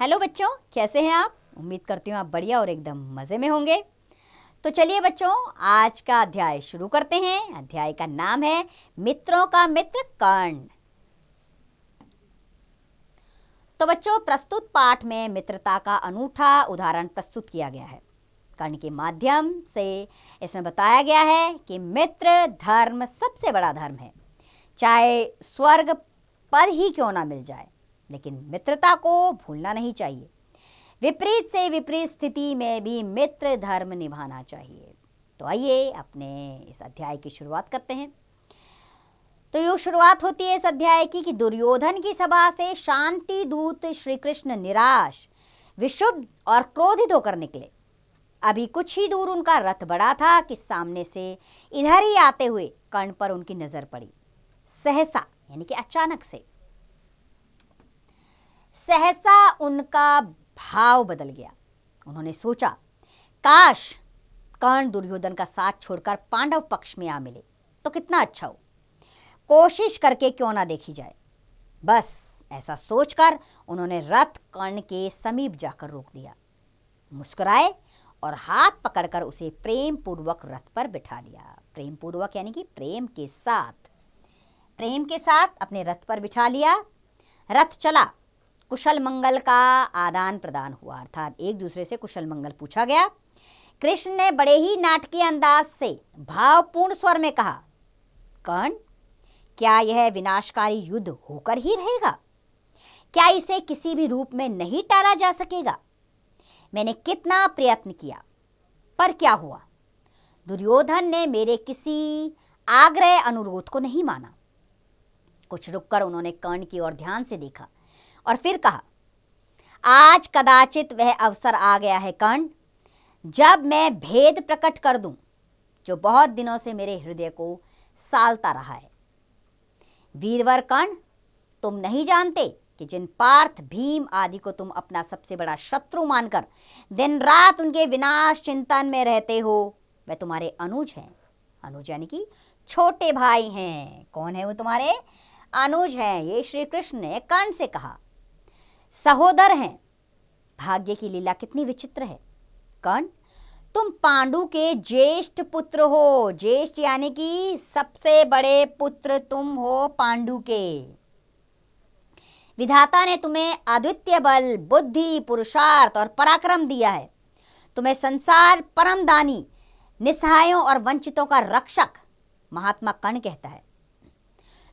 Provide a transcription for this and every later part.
Hello बच्चों, कैसे हैं आप? उम्मीद करती हूँ आप बढ़िया और एकदम मज़े में होंगे। तो चलिए बच्चों, आज का अध्याय शुरू करते हैं। अध्याय का नाम है, मित्रों का मित्र कर्ण। तो बच्चों, प्रस्तुत पाठ में मित्रता का अनूठा उदाहरण प्रस्तुत किया गया है। कर्ण के माध्यम से इसमें बताया गया है कि मित्र धर्म सबसे बड़ा धर्म है। चाहे स्वर्ग पर ही क्यों ना मिल जाए लेकिन मित्रता को भूलना नहीं चाहिए। विपरीत से विपरीत स्थिति में भी मित्र धर्म निभाना चाहिए। तो आइए अपने इस अध्याय की शुरुआत करते हैं। तो ये शुरुआत होती है इस अध्याय की कि दुर्योधन की सभा से शांति दूत श्री कृष्ण निराश, विशुद्ध और क्रोधित होकर निकले। अभी कुछ ही दूर उनका रथ बड़ा था कि सामने से इधर ही आते हुए कर्ण पर उनकी नज़र पड़ी। सहसा, यानी कि अचानक से। सहसा उनका भाव बदल गया। उन्होंने सोचा, काश कर्ण दुर्योधन का साथ छोड़कर पांडव पक्ष में आ मिले तो कितना अच्छा हो। कोशिश करके क्यों ना देखी जाए। बस ऐसा सोचकर उन्होंने रथ कर्ण के समीप जाकर रोक दिया। मुस्कुराए और हाथ पकड़कर उसे प्रेम पूर्वक रथ पर बिठा लिया। प्रेम पूर्वक यानी कि प्रेम के साथ। प्रेम के साथ अपने रथ पर बिठा लिया। रथ चला। कुशल मंगल का आदान प्रदान हुआ, अर्थात एक दूसरे से कुशल मंगल पूछा गया। कृष्ण ने बड़े ही नाटकीय अंदाज से भावपूर्ण स्वर में कहा, कर्ण, क्या यह विनाशकारी युद्ध होकर ही रहेगा? क्या इसे किसी भी रूप में नहीं टाला जा सकेगा? मैंने कितना प्रयत्न किया, पर क्या हुआ? दुर्योधन ने मेरे किसी आग्रह अनुरोध को नहीं माना। कुछ रुककर उन्होंने कर्ण की ओर ध्यान से देखा। और फिर कहा, आज कदाचित वह अवसर आ गया है कर्ण, जब मैं भेद प्रकट कर दूँ, जो बहुत दिनों से मेरे हृदय को सालता रहा है। वीरवर कर्ण, तुम नहीं जानते कि जिन पार्थ भीम आदि को तुम अपना सबसे बड़ा शत्रु मानकर दिन रात उनके विनाश चिंतन में रहते हो वह तुम्हारे अनुज हैं। अनुज यानी कि छोटे भाई हैं। कौन है वो तुम्हारे? अनुज हैं। ये श्री कृष्ण ने कर्ण से कहा सहोदर हैं। भाग्य की लीला कितनी विचित्र है। कर्ण, तुम पांडु के ज्येष्ठ पुत्र हो। ज्येष्ठ यानी कि सबसे बड़े पुत्र तुम हो पांडु के। विधाता ने तुम्हें अद्वितीय बल, बुद्धि, पुरुषार्थ और पराक्रम दिया है। तुम्हें संसार, परम दानी निसहायों और वंचितों का रक्षक महात्मा कर्ण कहता है।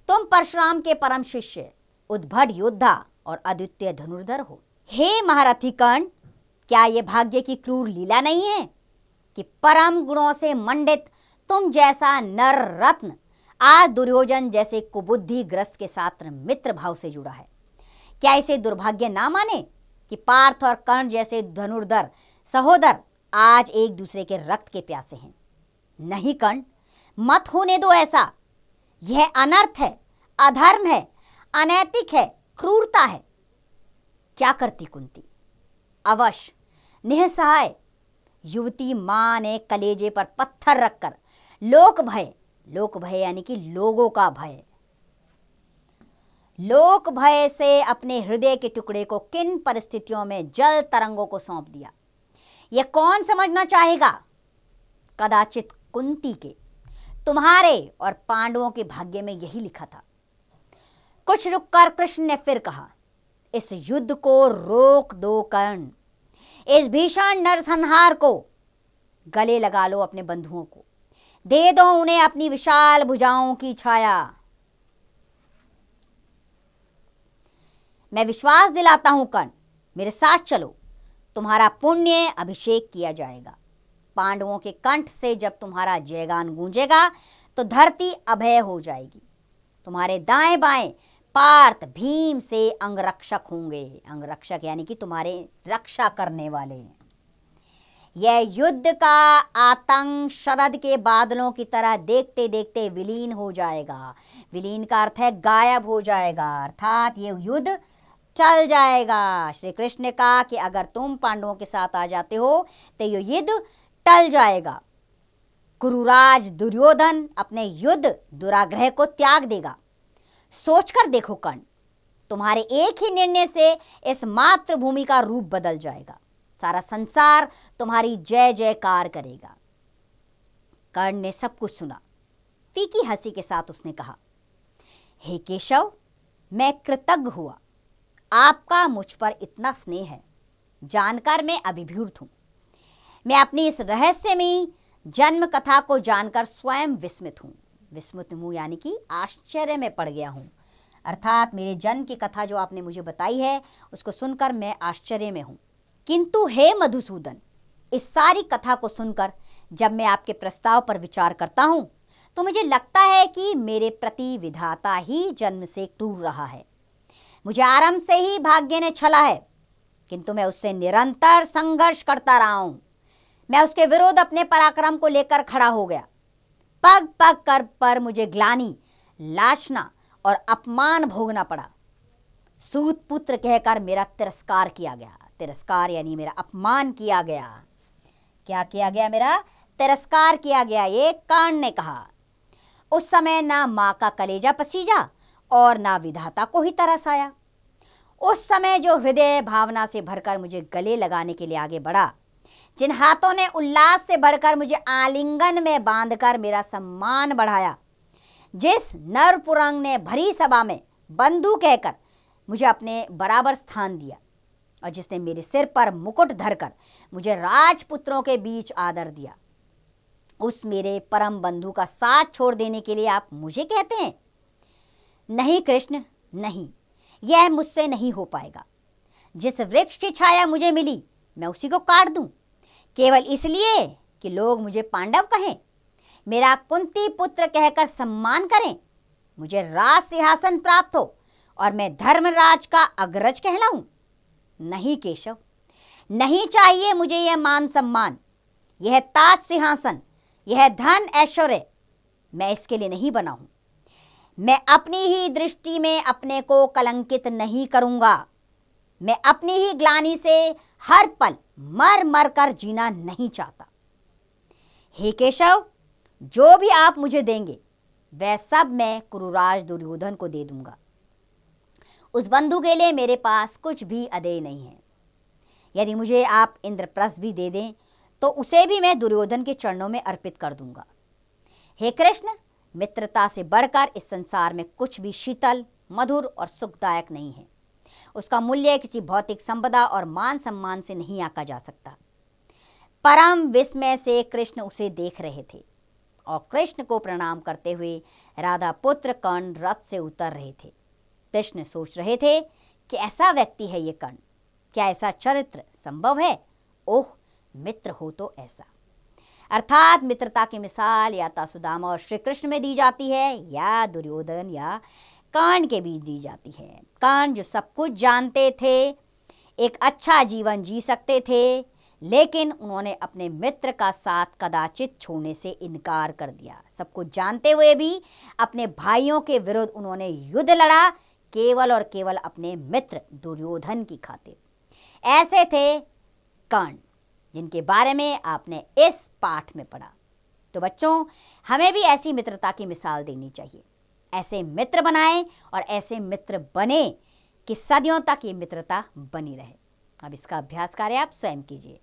तुम परशुराम के परम शिष्य, उद्भट योद्धा और अद्वितीय धनुर्धर हो। हे महारथी कर्ण, क्या ये भाग्य की क्रूर लीला नहीं है कि परम गुणों से मंडित तुम जैसा नर रत्न आज दुर्योधन जैसे कुबुद्धि ग्रस्त के साथ मित्र भाव से जुड़ा है? क्या इसे दुर्भाग्य ना माने कि पार्थ और कर्ण जैसे धनुर्धर सहोदर आज एक दूसरे के रक्त के प्यासे हैं? नहीं कर्ण, मत होने दो ऐसा। यह अनर्थ है, अधर्म है, अनैतिक है क्रूरता है। क्या करती कुंती? अवश्य। निसहाय युवती माँ ने कलेजे पर पत्थर रखकर लोक भय लोक भय यानी कि लोगों का भय। लोक भय से अपने हृदय के टुकड़े को किन परिस्थितियों में जल तरंगों को सौंप दिया? यह कौन समझना चाहेगा? कदाचित कुंती के। तुम्हारे और पांडवों के भाग्य में यही लिखा था। कुछ रुककर कृष्ण ने फिर कहा, इस युद्ध को रोक दो कर्ण। इस भीषण नरसंहार को गले लगा लो अपने बंधुओं को। दे दो उन्हें अपनी विशाल भुजाओं की छाया। मैं विश्वास दिलाता हूँ कर्ण, मेरे साथ चलो। तुम्हारा पुण्य अभिषेक किया जाएगा। पांडवों के कंठ से जब तुम्हारा जयगान गूंजेगा तो धरती अभय हो जाएगी। तुम्हारे दाएँ बाएँ पार्थ भीम से अंगरक्षक होंगे। अंगरक्षक यानी कि तुम्हारे रक्षा करने वाले। यह युद्ध का आतंक शरद के बादलों की तरह देखते देखते विलीन हो जाएगा। विलीन का अर्थ है गायब हो जाएगा। अर्थात ये युद्ध चल जाएगा। श्री कृष्ण ने कहा कि अगर तुम पांडवों के साथ आ जाते हो तो ये युद्ध टल जाएगा। गुरुराज दुर्योधन अपने युद्ध दुराग्रह को त्याग देगा। सोचकर देखो कर्ण, तुम्हारे एक ही निर्णय से इस मातृभूमि का रूप बदल जाएगा। सारा संसार तुम्हारी जय जयकार करेगा। कर्ण ने सब कुछ सुना। फीकी हँसी के साथ उसने कहा, हे केशव, मैं कृतज्ञ हुआ। आपका मुझ पर इतना स्नेह है। जानकर मैं अभिभूत हूँ। मैं अपनी इस रहस्यमयी जन्म कथा को जानकर स्वयं विस्मित हूँ। विस्मित हूँ यानी कि आश्चर्य में पड़ गया हूँ। अर्थात मेरे जन्म की कथा जो आपने मुझे बताई है, उसको सुनकर मैं आश्चर्य में हूँ। किंतु हे मधुसूदन, इस सारी कथा को सुनकर जब मैं आपके प्रस्ताव पर विचार करता हूँ तो मुझे लगता है कि मेरे प्रति विधाता ही जन्म से टूट रहा है। मुझे आरंभ से ही भाग्य ने छला है, किंतु मैं उससे निरंतर संघर्ष करता रहा हूँ। मैं उसके विरोध अपने पराक्रम को लेकर खड़ा हो गया। पग पग कर पर मुझे ग्लानी, लाशना और अपमान भोगना पड़ा। सूत पुत्र कहकर मेरा तिरस्कार किया गया। तिरस्कार यानी मेरा अपमान किया गया। क्या किया गया मेरा? तिरस्कार किया गया एक कांड ने कहा। उस समय ना माँ का कलेजा पसीजा और ना विधाता को ही तरस आया। उस समय जो हृदय भावना से भरकर मुझे गले लगाने के लिए आगे बढ़ा जिन हाथों ने उल्लास से बढ़कर मुझे आलिंगन में बांधकर मेरा सम्मान बढ़ाया, जिस नरपुरंग ने भरी सभा में बंधु कहकर मुझे अपने बराबर स्थान दिया और जिसने मेरे सिर पर मुकुट धरकर मुझे राजपुत्रों के बीच आदर दिया। उस मेरे परम बंधु का साथ छोड़ देने के लिए आप मुझे कहते हैं? नहीं कृष्ण, नहीं। यह मुझसे नहीं हो पाएगा। जिस वृक्ष की छाया मुझे मिली, मैं उसी को काट दूँ? केवल इसलिए कि लोग मुझे पांडव कहें, मेरा कुंती पुत्र कहकर सम्मान करें, मुझे राज सिंहासन प्राप्त हो और मैं धर्मराज का अग्रज कहलाऊं। नहीं केशव, नहीं चाहिए मुझे यह मान सम्मान। यह ताज सिंहासन, यह धन ऐश्वर्य, मैं इसके लिए नहीं बना हूँ। मैं अपनी ही दृष्टि में अपने को कलंकित नहीं करूँगा। मैं अपनी ही ग्लानी से हर पल मर मर कर जीना नहीं चाहता। हे केशव, जो भी आप मुझे देंगे, वह सब मैं कुरुराज दुर्योधन को दे दूँगा। उस बंधु के लिए मेरे पास कुछ भी अदेय नहीं है। यदि मुझे आप इंद्रप्रस्थ भी दे दें तो उसे भी मैं दुर्योधन के चरणों में अर्पित कर दूँगा। हे कृष्ण, मित्रता से बढ़कर इस संसार में कुछ भी शीतल, मधुर और सुखदायक नहीं है। उसका मूल्य किसी भौतिक संपदा और मान सम्मान से नहीं आका जा सकता। परम विस्मय से कृष्ण उसे देख रहे थे और कृष्ण को प्रणाम करते हुए राधा पुत्र कर्ण रथ से उतर रहे थे। कृष्ण सोच रहे थे कि ऐसा व्यक्ति है ये कर्ण? क्या ऐसा चरित्र संभव है? ओह, मित्र हो तो ऐसा। अर्थात मित्रता की मिसाल या तो सुदामा और श्री कृष्ण में दी जाती है या दुर्योधन या कर्ण के बीच दी जाती है। कान जो सब कुछ जानते थे, एक अच्छा जीवन जी सकते थे, लेकिन उन्होंने अपने मित्र का साथ कदाचित छोड़ने से इनकार कर दिया। सब कुछ जानते हुए भी अपने भाइयों के विरुद्ध उन्होंने युद्ध लड़ा, केवल और केवल अपने मित्र दुर्योधन की खातिर। ऐसे थे कर्ण जिनके बारे में आपने इस पाठ में पढ़ा। तो बच्चों, हमें भी ऐसी मित्रता की मिसाल देनी चाहिए। ऐसे मित्र बनाए और ऐसे मित्र बने कि सदियों तक ये मित्रता बनी रहे। अब इसका अभ्यास कार्य आप स्वयं कीजिए।